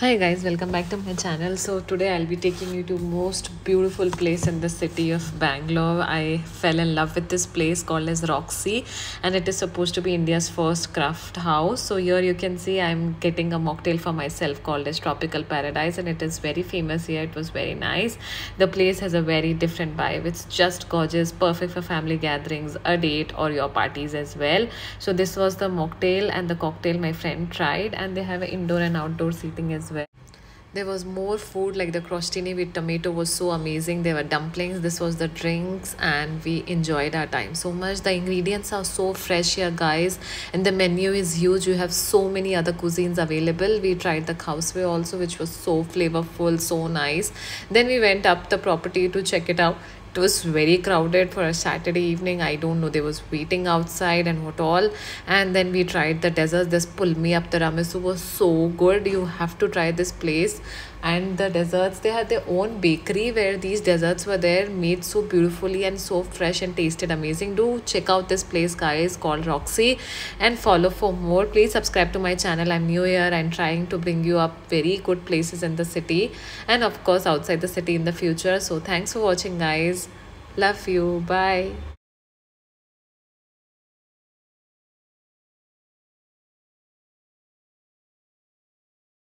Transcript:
Hi guys, welcome back to my channel. So today I'll be taking you to most beautiful place in the city of Bangalore. I fell in love with this place called as Roxie and it is supposed to be India's first craft house. So here you can see I'm getting a mocktail for myself called as Tropical Paradise and it is very famous here. It was very nice. The place has a very different vibe. It's just gorgeous, perfect for family gatherings, a date or your parties as well. So this was the mocktail and the cocktail my friend tried and they have indoor and outdoor seating as there was more food like the crostini with tomato was so amazing. There were dumplings this was the drinks and we enjoyed our time so much. The ingredients are so fresh here guys and the menu is huge. You have so many other cuisines available. We tried the khow suey also which was so flavorful so nice. Then we went up the property to check it out it was very crowded for a Saturday evening. I don't know, there was waiting outside and what all. And then we tried the desserts. This me up the tiramisu was so good. You have to try this place. And the desserts, they had their own bakery where these desserts were there, made so beautifully and so fresh and tasted amazing. Do check out this place, guys, called Roxie, and follow for more. Please subscribe to my channel. I'm new here and trying to bring you up very good places in the city and of course outside the city in the future. So thanks for watching, guys. Love you. Bye.